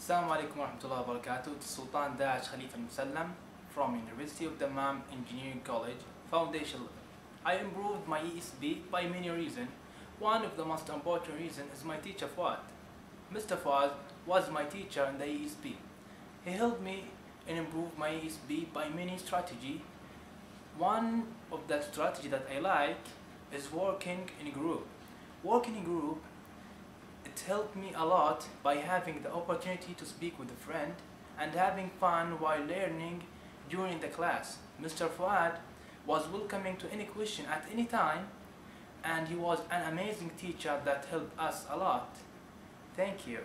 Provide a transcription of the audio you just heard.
Assalamu alaikum warahmatullahi wabarakatuh. Sultan Daesh Khalifa Musallam from University of Dammam Engineering College, Foundation level. I improved my ESB by many reasons. One of the most important reasons is my teacher Fuaad. Mr. Fuaad was my teacher in the ESB. He helped me and improve my ESB by many strategy. One of the strategy that I like is working in a group. Working in a group it helped me a lot by having the opportunity to speak with a friend and having fun while learning during the class. Mr. Fuaad was welcoming to any question at any time and he was an amazing teacher that helped us a lot. Thank you.